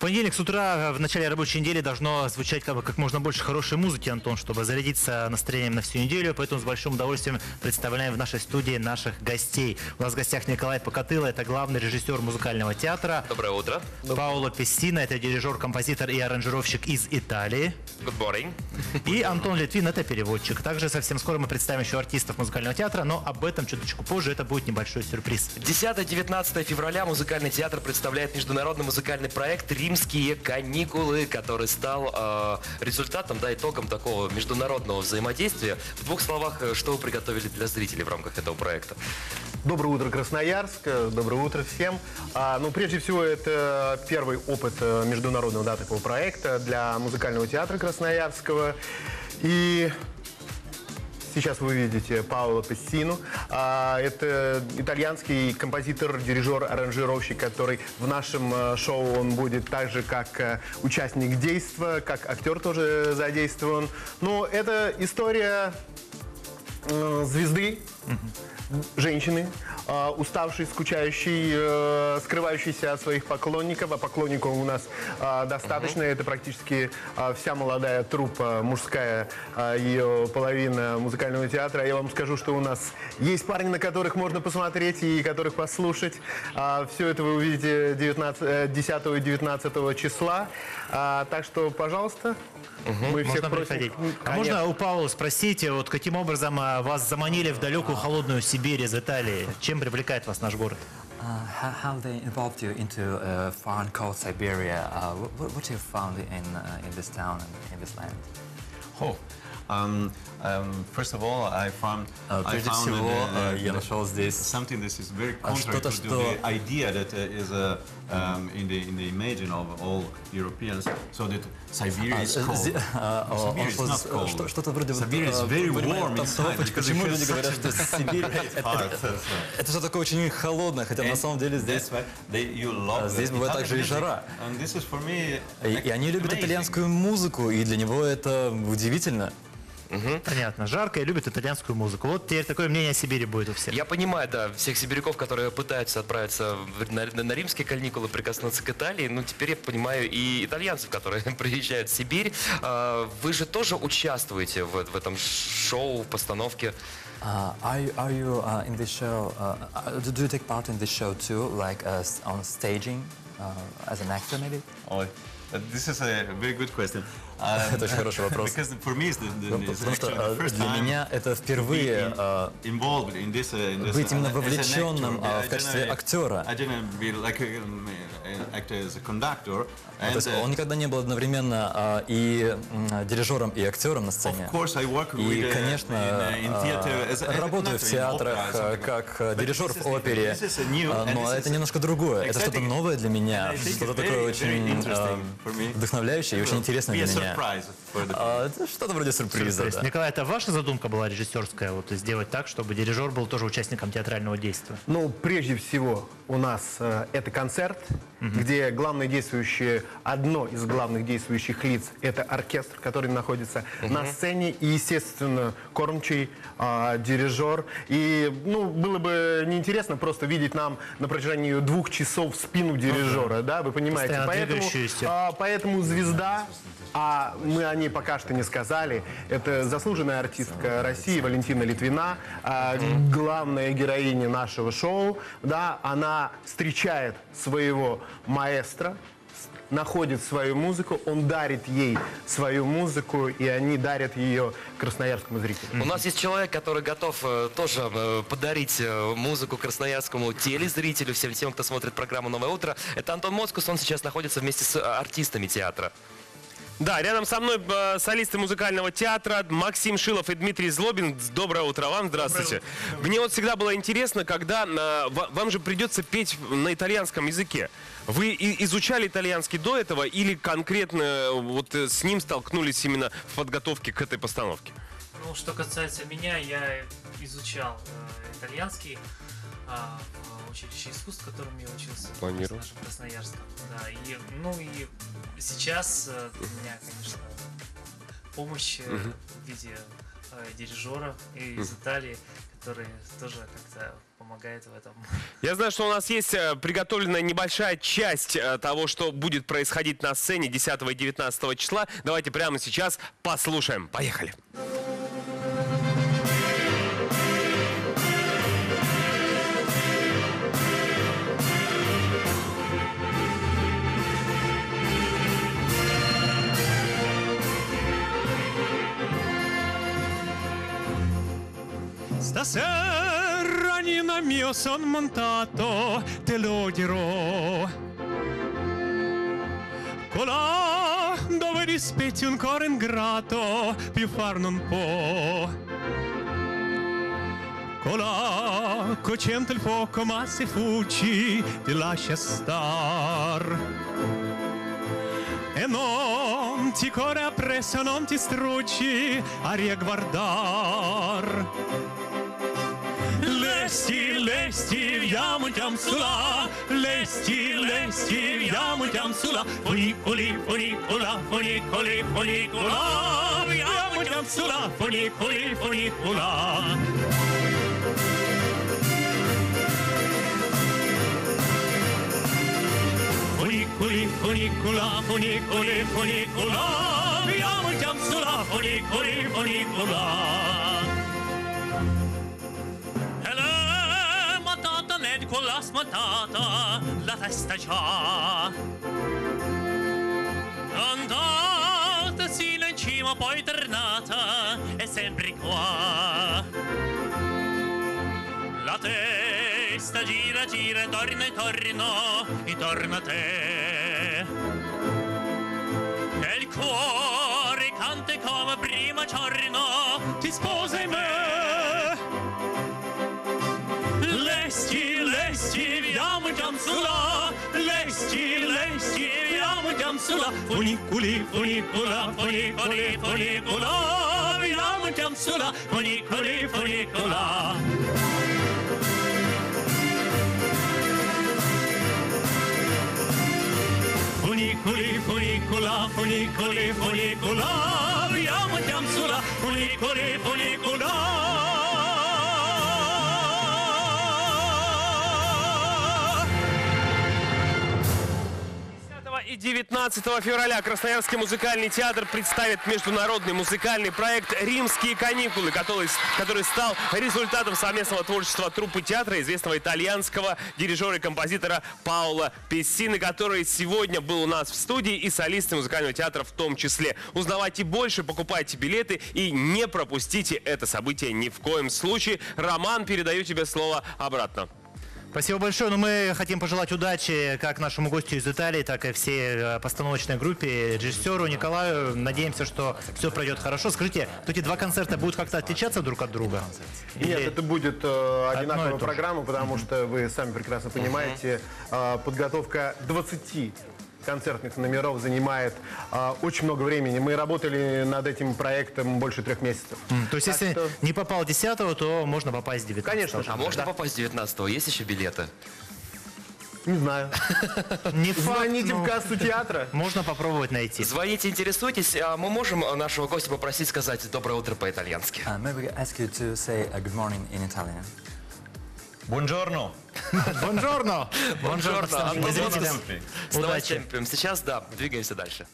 понедельник с утра в начале рабочей недели должно звучать как, бы как можно больше хорошей музыки, Антон, чтобы зарядиться настроением на всю неделю. Поэтому с большим удовольствием представляем в нашей студии наших гостей. У нас в гостях Николай Покатыло, это главный режиссер музыкального театра. Доброе утро. Пауло Пессина, это дирижер, композитор и аранжировщик из Италии. Good morning. И Антон Литвин, это переводчик. Также совсем скоро мы представим еще артистов музыкального театра, но об этом чуточку позже. Это будет небольшой сюрприз. 10-19 февраля музыкальный театр представляет международный музыкальный проект «Римские каникулы», который стал э, результатом, да, итогом такого международного взаимодействия. В двух словах, э, что вы приготовили для зрителей в рамках этого проекта? Доброе утро, Красноярск. Доброе утро всем. А, ну, прежде всего, это первый опыт э, международного да, такого проекта для музыкального театра Красноярского. И сейчас вы видите Паоло Пессину. А, это итальянский композитор, дирижер, аранжировщик, который в нашем э, шоу он будет так же, как э, участник действа, как актер тоже задействован. Но это история звезды, женщины, э, уставшей, скучающей, э, скрывающейся от своих поклонников. А поклонников у нас э, достаточно. Это практически э, вся молодая труппа, мужская э, ее половина музыкального театра. Я вам скажу, что у нас есть парни, на которых можно посмотреть и которых послушать. А, все это вы увидите 19, э, 10 и 19 числа. А, так что, пожалуйста, мы всех Можно просим. приходить. А можно у Паула спросить, вот каким образом а, вас заманили в далекую холодную Сибирь из Италии? Чем привлекает вас наш город? Uh, how, how they involved you into uh, foreign called Siberia? Uh, what, what you found in uh, in this town and in this land? Oh, um, um, first of all, I found, Uh, I прежде found всего, uh, uh, я нашел здесь something that is very А contrary to the idea that uh, is uh, um, in the in the imagine of all Europeans, so that Siberia is А, cold. а, а, Siberia is not cold. что- что-то вроде Siberia is а, very warm inside почему люди говорят, что a Сибирь это, что такое очень холодное, хотя на самом деле здесь А, здесь бывает также и жара. И, они любят итальянскую музыку, и для него это удивительно. Понятно. Жарко и любит итальянскую музыку. Вот теперь такое мнение о Сибири будет у всех. Я понимаю, да, всех сибиряков, которые пытаются отправиться в- на, на- на римские каникулы, прикоснуться к Италии. Ну, теперь я понимаю и итальянцев, которые приезжают в Сибирь. А, Вы же тоже участвуете в, в этом шоу, в постановке. Uh, are you, are you uh, in this show? Uh, uh, do you take part in this show too, like uh, on staging uh, as an actor maybe? Oh, uh, this is a very good question. Um, Это очень хороший вопрос. Because for me, it's the, the, it's Потому что the э, для меня это впервые in- э, involved in this, uh, in this, быть именно uh, вовлеченным, actor. а, в качестве актера. Um. То есть uh, он никогда не был одновременно а, и дирижером, и актером на сцене. И, uh, конечно, uh, работаю в театрах а, как а, дирижер в опере, а, но это немножко другое. Это что-то новое для меня, что-то такое очень вдохновляющее и очень интересное для меня. А, что-то вроде сюрприза. Сюрприз. да. Николай, это ваша задумка была режиссерская, вот сделать так, чтобы дирижер был тоже участником театрального действия? Ну, прежде всего, у нас э, это концерт, где главное действующее, одно из главных действующих лиц – это оркестр, который находится на сцене, и, естественно, кормчий, э, дирижер. И, ну, было бы неинтересно просто видеть нам на протяжении двух часов спину дирижера, да, вы понимаете. Постоянно Поэтому, а, поэтому звезда, а мы о ней пока что не сказали, это заслуженная артистка России Валентина Литвина, а, главная героиня нашего шоу, да, она встречает своего маэстро, находит свою музыку, он дарит ей свою музыку, и они дарят ее красноярскому зрителю. У нас есть человек, который готов э, тоже э, подарить э, музыку красноярскому телезрителю, всем тем, кто смотрит программу «Новое утро». Это Антон Москус, он сейчас находится вместе с артистами театра. Да, рядом со мной э, солисты музыкального театра Максим Шилов и Дмитрий Злобин. Доброе утро вам, здравствуйте. Мне вот всегда было интересно, когда э, ва- вам же придется петь на итальянском языке. Вы изучали итальянский до этого или конкретно э, вот э, с ним столкнулись именно в подготовке к этой постановке? Ну, что касается меня, я изучал э, итальянский в училище искусств, в котором я учился Планирую. в нашем Красноярском. Да, и, ну и сейчас э, у меня, конечно, помощь э, в виде э, дирижера из Италии, который тоже как-то помогает в этом. Я знаю, что у нас есть э, приготовленная небольшая часть э, того, что будет происходить на сцене 10 и 19 числа. Давайте прямо сейчас послушаем. Поехали. Stasera Nina mio son montato, te lo dirò. Colà dove rispetti un cuore ingrato, più far non può. Colà cocente il fuoco ma se fuggi ti lascia star. E non ti corre appresso, non ti struggi a riguardar. Lesti, lesti, viamogliam sulla, lesti, lesti, viamogliam sulla, funicoli, funicola, funicoli, funicola, viamogliam sulla, funicoli, funicola. Funicoli, funicola, funicoli, funicola, viamogliam sulla, funicoli, funicola. Hele con la smatata, la festa già. Andata sino in cima, poi tornata, è sempre qua. La testa gira, gira, torna e torna, e torna a te. E il cuore canta come prima giorno, ti sposa in me. Ямыдам сула, лести, лести, ямыдам сула, фуни кули, фуни кула, фуни кули, фуни кула, ямыдам сула, фуни кули, фуни кула. Funiculi, funicula, funiculi, funicula, abbiamo già sulla funiculi, funicula. И 19 февраля Красноярский музыкальный театр представит международный музыкальный проект «Римские каникулы», который, который стал результатом совместного творчества труппы театра известного итальянского дирижера и композитора Паула Пессины, который сегодня был у нас в студии и солисты музыкального театра в том числе. Узнавайте больше, покупайте билеты и не пропустите это событие ни в коем случае. Роман, передаю тебе слово обратно. Спасибо большое. Ну, мы хотим пожелать удачи как нашему гостю из Италии, так и всей э, постановочной группе, режиссеру Николаю. Надеемся, что все пройдет хорошо. Скажите, вот эти два концерта будут как-то отличаться друг от друга? Нет, Или- это будет э, одинаковая программа, потому что вы сами прекрасно понимаете, э, подготовка 20 концертных номеров занимает э, очень много времени. Мы работали над этим проектом больше трех месяцев. М, То есть, Так если что- не попал 10 то можно попасть 19 Конечно же. А можно попасть 19-го? Есть еще билеты? Не знаю. Не факт, Звоните но в кассу театра. Можно попробовать найти. Звоните, интересуйтесь. А мы можем нашего гостя попросить сказать «Доброе утро» по-итальянски? Uh, Бонжорно! Бонжорно. С Удачи! Сейчас, да, двигаемся дальше.